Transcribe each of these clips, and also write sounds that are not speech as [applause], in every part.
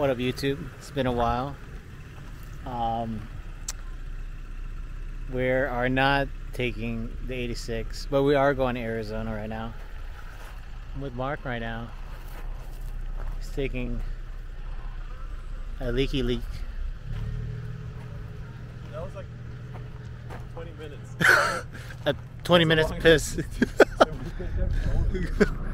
What up, YouTube? It's been a while. Um, we are not taking the 86, but we are going to Arizona right now. I'm with Mark right now. He's taking a leaky leak. That was like 20 minutes. [laughs] A 20 minutes piss. [laughs]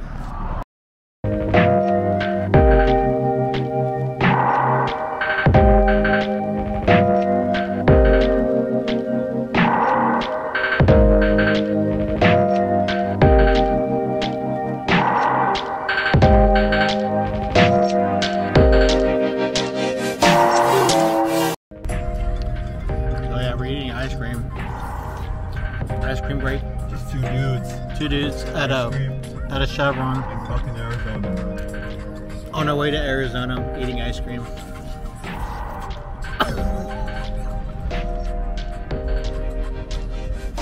Chevron In fucking Arizona. on our way to Arizona eating ice cream. [coughs]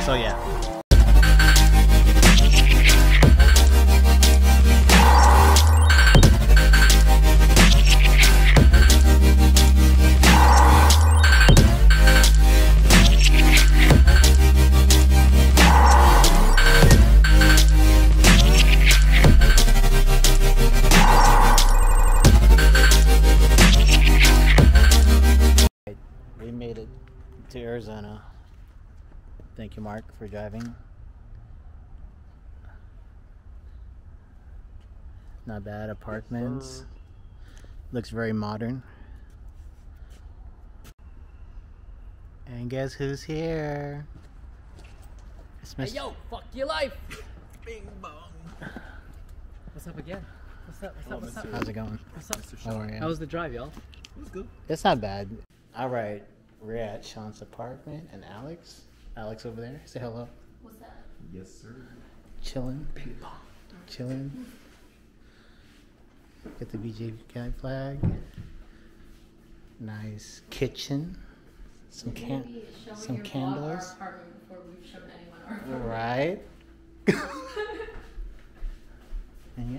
So yeah. Thank you, Mark, for driving. Not bad apartments. Looks very modern. And guess who's here? It's Hey yo, fuck your life. Bing bong. What's up again? What's up? What's up? What's up? How's it going? What's up? How are you? How was the drive, y'all? It was good. It's not bad. All right, we're at Sean's apartment and Alex. Alex over there. Say hello. What's up? Yes, sir. Chilling. Ping pong. Chilling. Get the VGK flag. Nice kitchen. Some can some candles. Right. [laughs] and yeah.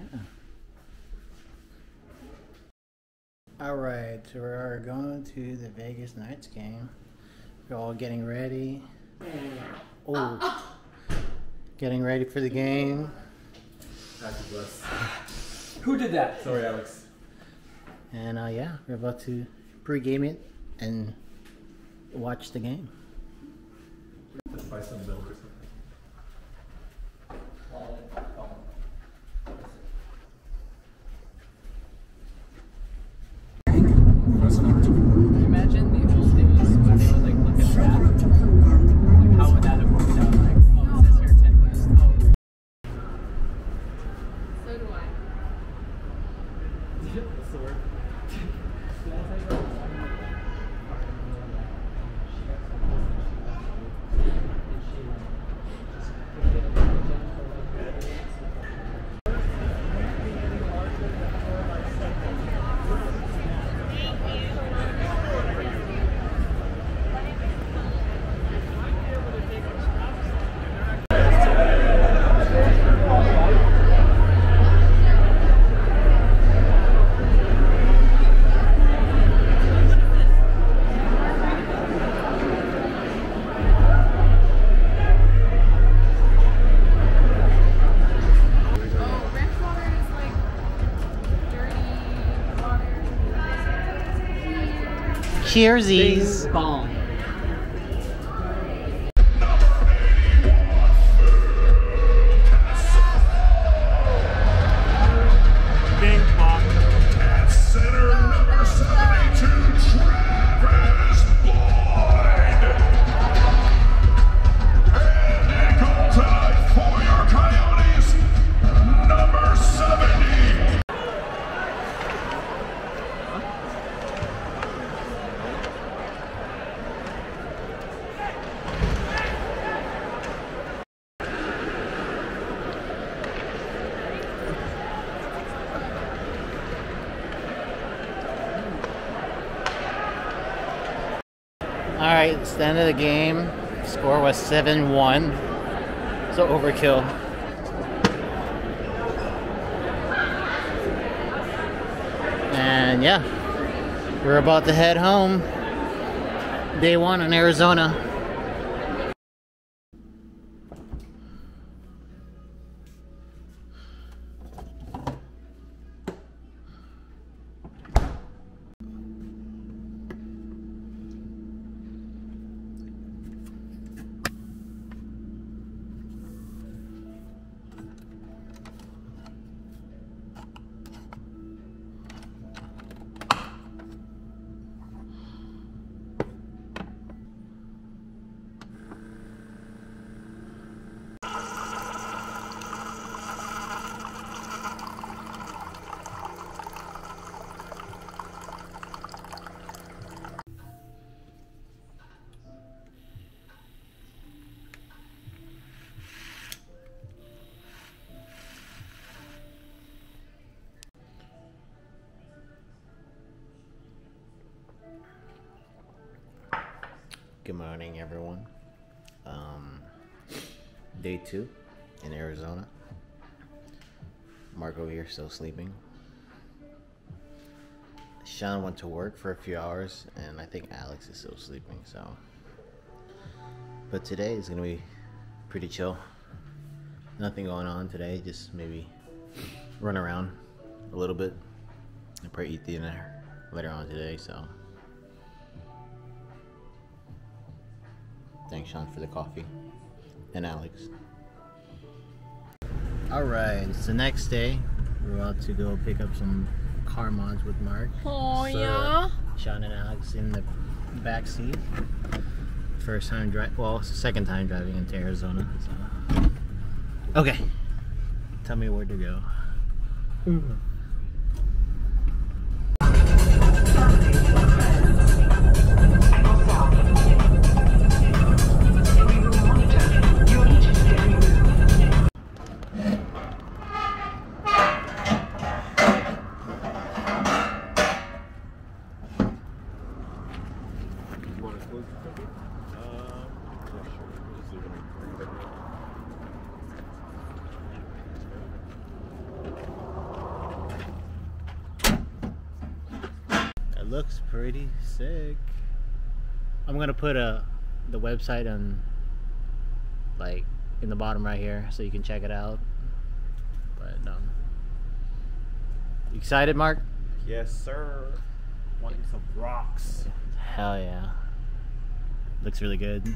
All right, so we're going to the Vegas Knights game. We're all getting ready. Oh, getting ready for the game. [sighs] Who did that? Sorry, Alex. And uh, yeah, we're about to pregame it and watch the game. Let's buy some milk What's the word? [laughs] Cheersies. Bing All right, it's the end of the game. Score was 7 1. So overkill. And yeah, We're about to head home. Day one in Arizona. Good morning, everyone. Um, day two in Arizona. Marco here, still sleeping. Sean went to work for a few hours, and I think Alex is still sleeping. So, but today is gonna be pretty chill. Nothing going on today. Just maybe run around a little bit and probably eat dinner later on today. So. Thanks, Sean, for the coffee. And Alex. Alright, it's the next day. We're about to go pick up some car mods with Mark. Oh, So, yeah. Sean and Alex in the back seat. First time driving, well, second time driving into Arizona. So. Okay. Tell me where to go. You It looks pretty sick. I'm gonna put a the website on like in the bottom right here so you can check it out. But um you excited Mark? Yes, sir. Want some rocks? Hell yeah. Looks really good.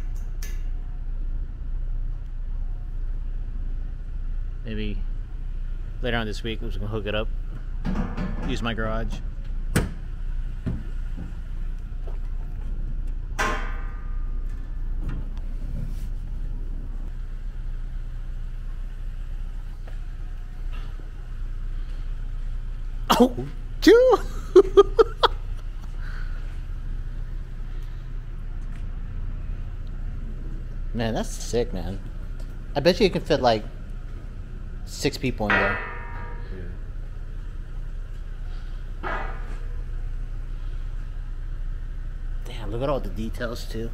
Maybe later on this week we're just gonna hook it up. Use my garage. Oh, [laughs] two. Man, that's sick, man. I bet you you can fit like six people in there. Damn, look at all the details too.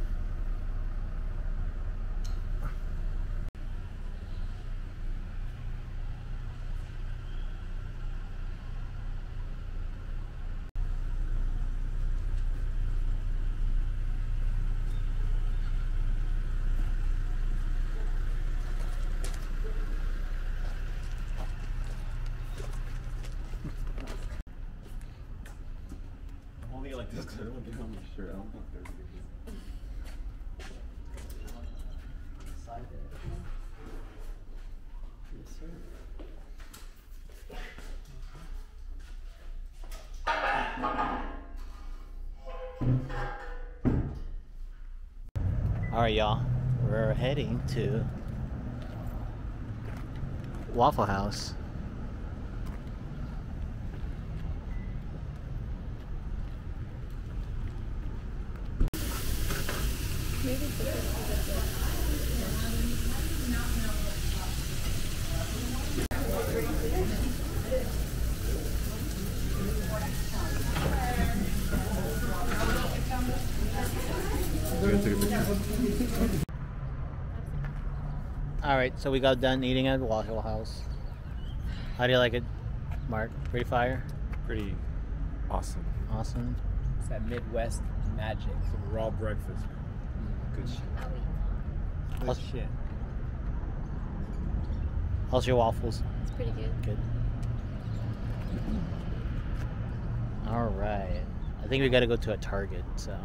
Only like this because I don't want to get on my shirt. I don't think they're good. All right, y'all. We're heading to Waffle House. We're gonna take a picture. All right, so we got done eating at Waffle House. How do you like it, Mark? Pretty fire? Pretty awesome. Awesome. It's that Midwest magic. Some raw breakfast. Good shit. Good How's- shit. How's your waffles? It's pretty good. Good. All right. I think we got to go to a Target. So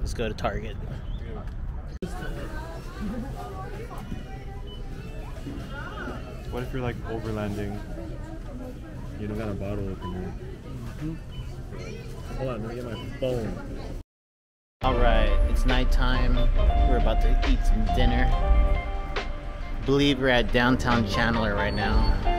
let's go to Target. What if you're like overlanding? You don't got a bottle opener. Mm-hmm. Hold on, let me get my phone. All right. It's nighttime. We're about to eat some dinner. Believe we're at downtown Chandler right now.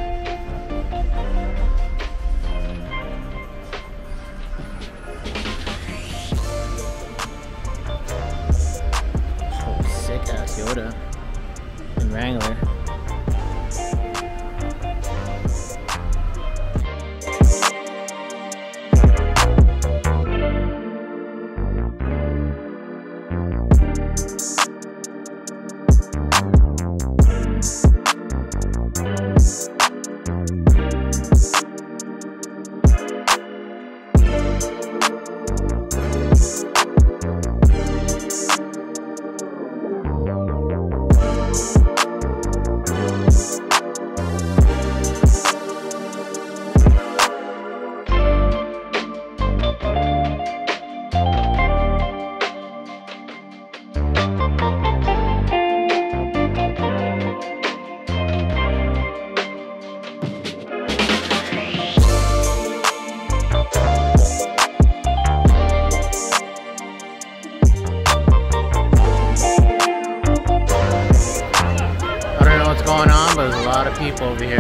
Of people over here.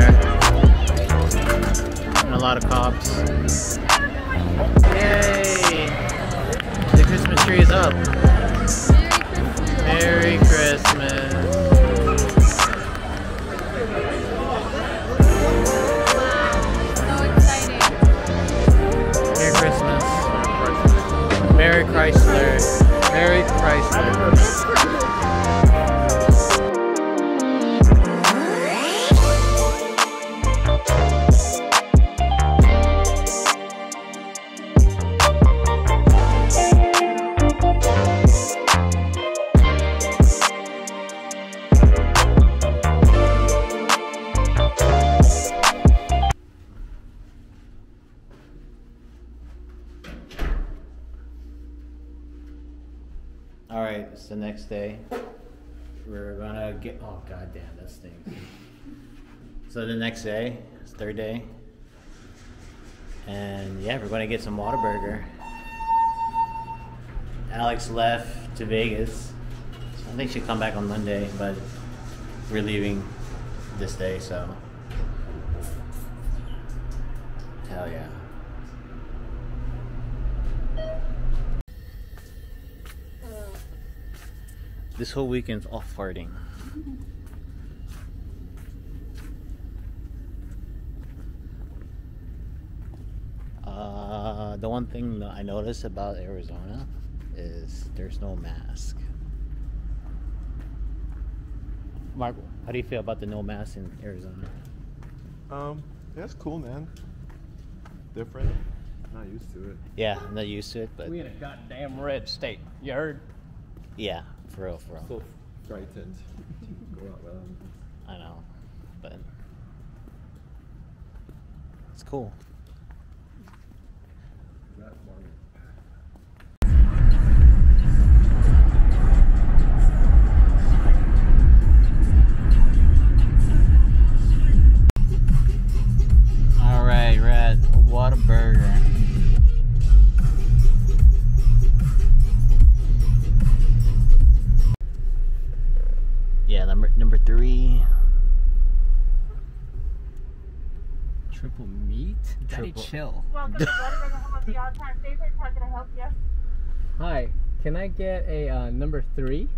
And a lot of cops. Yay! The Christmas tree is up. Merry Christmas. Merry Christmas. Merry Chrysler. Merry Chrysler. It's the next day. We're gonna get. Oh god damn, that stinks. So the next day, it's third day, and yeah, we're gonna get some Whataburger. Alex left to Vegas. I think she'll come back on Monday, but we're leaving this day, so hell yeah. This whole weekend's off farting. Uh, the one thing that I noticed about Arizona is there's no mask. Mark, how do you feel about the no mask in Arizona? Um, that's cool, man. Different. I'm not used to it. Yeah, I'm not used to it, but We in a goddamn red state. You heard? yeah, for real, for real. So frightened. to Go out well. I know, but it's cool. Triple meat? Daddy, Triple- chill. Welcome to Whataburger Home of the All-Time Favorites. How can I help you? Hi, can I get a uh, number three?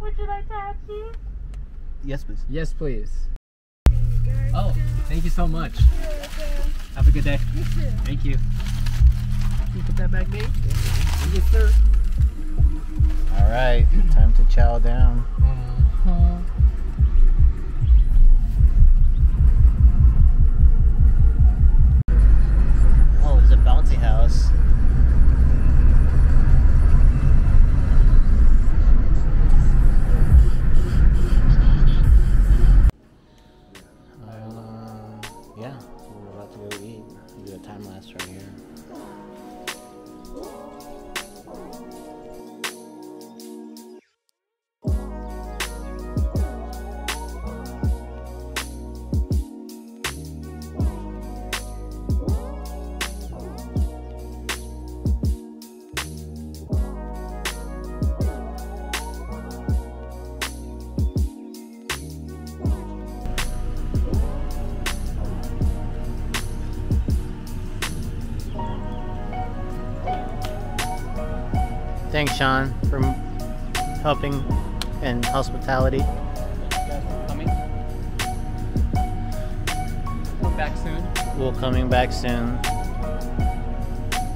Would you like to add cheese? Yes, please. Yes, please. Oh, thank you so much. Have a good day. Thank you. Can you put that back, Nate? Yes, sir. All right, time to chow down. Uh-huh. Thanks, Sean, for helping and hospitality. Coming. Back soon. We'll coming back soon.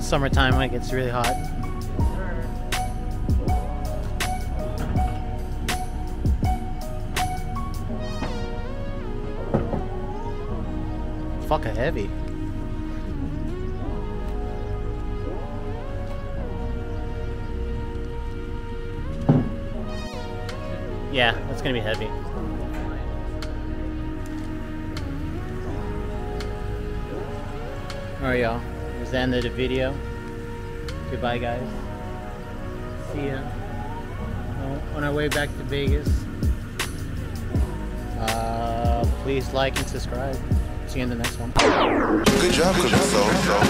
Summertime when it gets really hot. Fuck a heavy. Yeah, that's gonna be heavy. Alright, y'all. That's the end of the video. Goodbye, guys. See ya. Uh, On our way back to Vegas. Uh, please like and subscribe. See you in the next one. Good job, good job.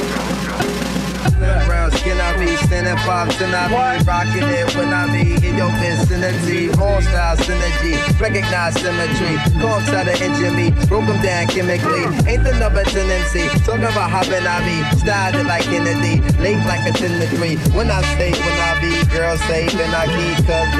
Brown skin, I be standing pops and I be rocking it when I be in your vicinity. Wrong style synergy, recognize symmetry. Come try to injure me, broke them down chemically. Ain't the number tendency. Talking about hopping, I be styled like Kennedy. Late like a 10 to 3. When I stay, when I be, girl safe and I keep cause